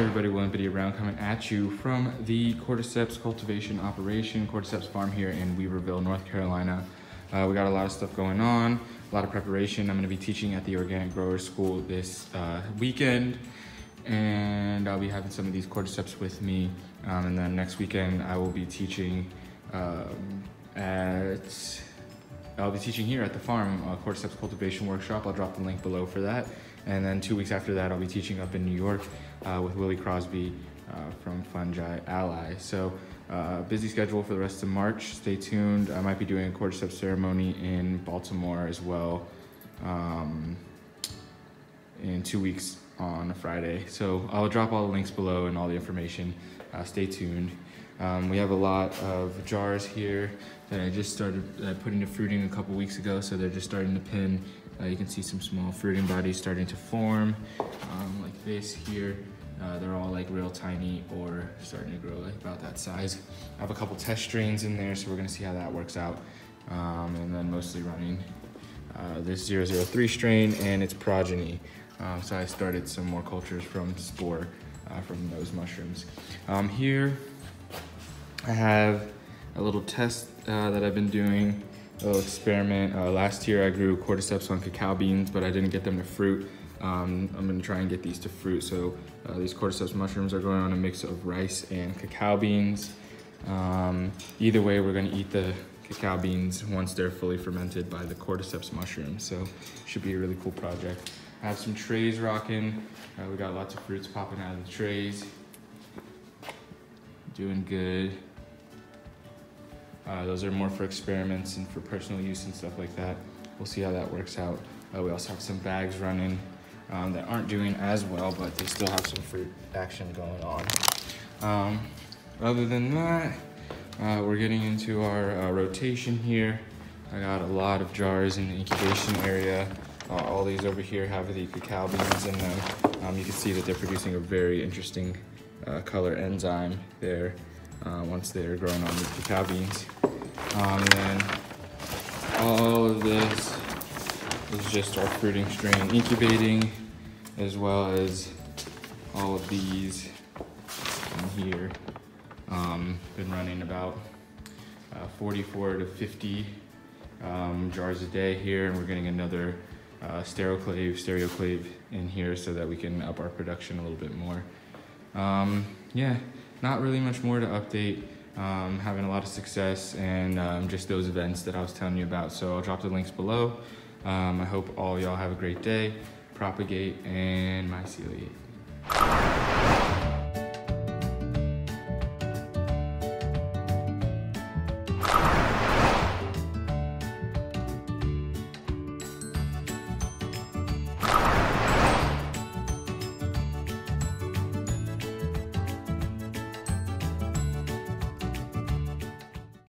everybody, William Biddy Brown coming at you from the Cordyceps cultivation operation, Cordyceps farm here in Weaverville, North Carolina. Uh, we got a lot of stuff going on, a lot of preparation. I'm gonna be teaching at the Organic Growers School this uh, weekend, and I'll be having some of these Cordyceps with me. Um, and then next weekend, I will be teaching um, at, I'll be teaching here at the farm, uh, Cordyceps cultivation workshop. I'll drop the link below for that. And then two weeks after that, I'll be teaching up in New York uh, with Willie Crosby uh, from Fungi Ally. So uh, busy schedule for the rest of March. Stay tuned. I might be doing a cordyceps ceremony in Baltimore as well um, in two weeks on a Friday. So I'll drop all the links below and all the information. Uh, stay tuned. Um, we have a lot of jars here that I just started uh, putting to fruiting a couple weeks ago, so they're just starting to pin. Uh, you can see some small fruiting bodies starting to form, um, like this here. Uh, they're all like real tiny or starting to grow like about that size. I have a couple test strains in there, so we're gonna see how that works out. Um, and then mostly running uh, this 003 strain and its progeny. Um, so I started some more cultures from spore uh, from those mushrooms. Um, here I have a little test uh, that I've been doing, a little experiment. Uh, last year I grew cordyceps on cacao beans, but I didn't get them to fruit. Um, I'm gonna try and get these to fruit. So uh, these cordyceps mushrooms are growing on a mix of rice and cacao beans. Um, either way, we're gonna eat the cacao beans once they're fully fermented by the cordyceps mushrooms. So should be a really cool project. I have some trays rocking. Uh, we got lots of fruits popping out of the trays. Doing good. Uh, those are more for experiments and for personal use and stuff like that. We'll see how that works out. Uh, we also have some bags running um, that aren't doing as well, but they still have some fruit action going on. Um, other than that, uh, we're getting into our uh, rotation here. I got a lot of jars in the incubation area. Uh, all these over here have the cacao beans in them. Um, you can see that they're producing a very interesting uh, color enzyme there uh, once they're grown on the cacao beans. Um, and then all of this is just our fruiting strain incubating as well as all of these in here. Um, been running about uh, 44 to 50 um, jars a day here and we're getting another uh, Steroclave, Stereoclave in here so that we can up our production a little bit more. Um, yeah, not really much more to update. Um, having a lot of success and um, just those events that I was telling you about. So I'll drop the links below. Um, I hope all y'all have a great day. Propagate and myceliate.